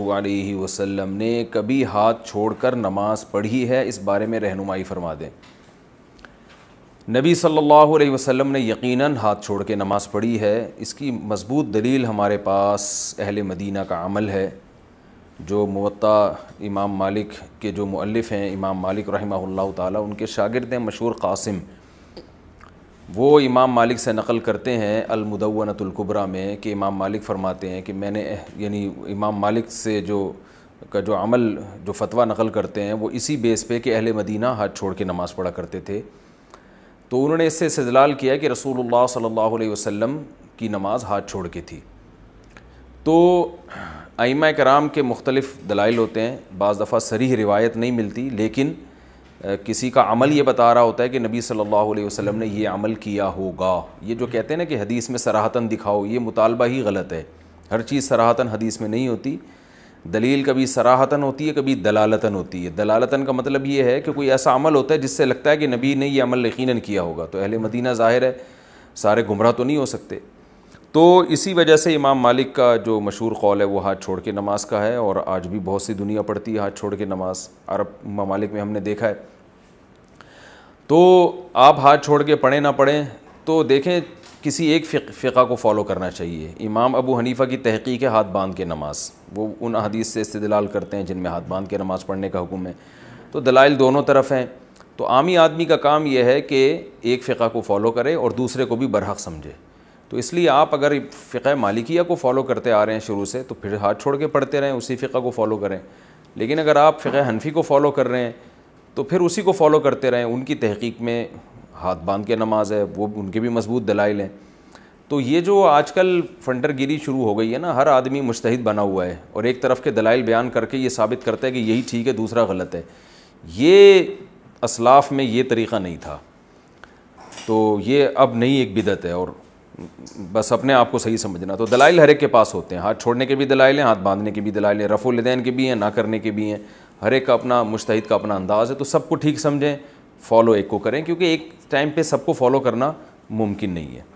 अलैहि वसल्लम ने कभी हाथ छोड़कर नमाज़ पढ़ी है? इस बारे में रहनुमाई फरमा दें। नबी सल्लल्लाहु अलैहि वसल्लम ने यकीनन हाथ छोड़ के नमाज़ पढ़ी है। इसकी मज़बूत दलील हमारे पास अहल मदीना का अमल है। जो मुवत्ता इमाम मालिक के जो मुअल्लिफ़ हैं, इमाम मालिक रहमहुल्लाह ताला, उनके शागिर्द हैं मशहूर कासिम। वो इमाम मालिक से नकल करते हैं अलमुदवनतुल्कुबरा में कि इमाम मालिक फ़रमाते हैं कि मैंने, यानी इमाम मालिक से जो, का जो अमल, जो फतवा नकल करते हैं, वो इसी बेस पे कि अहल मदीना हाथ छोड़ के नमाज़ पढ़ा करते थे। तो उन्होंने इससे सजलाल किया कि सल्लल्लाहु अलैहि वसल्लम की नमाज़ हाथ छोड़ के थी। तो आइमा कराम के मुख्तलिफ़ दलाइल होते हैं, बाज़ दफ़ा सरी रिवायत नहीं मिलती, लेकिन किसी का अमल ये बता रहा होता है कि नबी सल्लल्लाहु अलैहि वसल्लम ने ये अमल किया होगा। ये जो कहते हैं ना कि हदीस में सराहतन दिखाओ, ये मुतालबा ही गलत है। हर चीज़ सराहतन हदीस में नहीं होती। दलील कभी सराहतन होती है, कभी दलालतन होती है। दलालतन का मतलब ये है कि कोई ऐसा अमल होता है जिससे लगता है कि नबी ने यह अमल यकीन किया होगा। तो अहल मदीना ज़ाहिर है, सारे गुमराह तो नहीं हो सकते। तो इसी वजह से इमाम मालिक का जो मशहूर कौल है वो हाथ छोड़ के नमाज़ का है और आज भी बहुत सी दुनिया पढ़ती है हाथ छोड़ के नमाज़। अरब ममालिक में हमने देखा है। तो आप हाथ छोड़ के पढ़ें ना पढ़ें तो देखें किसी एक फ़िका को फॉलो करना चाहिए। इमाम अबू हनीफ़ा की तहकीक है हाथ बाँध के नमाज़। वो उन हदीस से इस्तलाल करते हैं जिनमें हाथ बाँध के नमाज़ पढ़ने का हुक्म है। तो दलाइल दोनों तरफ़ हैं। तो आमी आदमी का काम यह है कि एक फ़िका को फॉलो करे और दूसरे को भी बरहक समझे। तो इसलिए आप अगर फ़िका मालिकिया को फॉलो करते आ रहे हैं शुरू से तो फिर हाथ छोड़ के पढ़ते रहें, उसी फ़िका को फॉलो करें। लेकिन अगर आप फ़िका हनफी को फॉलो कर रहे हैं तो फिर उसी को फॉलो करते रहें। उनकी तहकीक में हाथ बाँध के नमाज़ है, वो उनके भी मज़बूत दलाइल हैं। तो ये जो आजकल फंडरगिरी शुरू हो गई है ना, हर आदमी मुश्तहिद बना हुआ है और एक तरफ़ के दलाइल बयान करके ये साबित करता है कि यही ठीक है, दूसरा गलत है। ये असलाफ में ये तरीक़ा नहीं था। तो ये अब नई एक बिदत है और बस अपने आप को सही समझना। तो दलाइल हर एक के पास होते हैं। हाथ छोड़ने के भी दलाइल हैं, हाथ बांधने के भी दलाइल हैं रफ़ुलदैन के भी हैं, ना करने के भी हैं। हर एक का अपना, मुश्तहिद का अपना अंदाज़ है। तो सबको ठीक समझें, फॉलो एक को करें, क्योंकि एक टाइम पे सबको फॉलो करना मुमकिन नहीं है।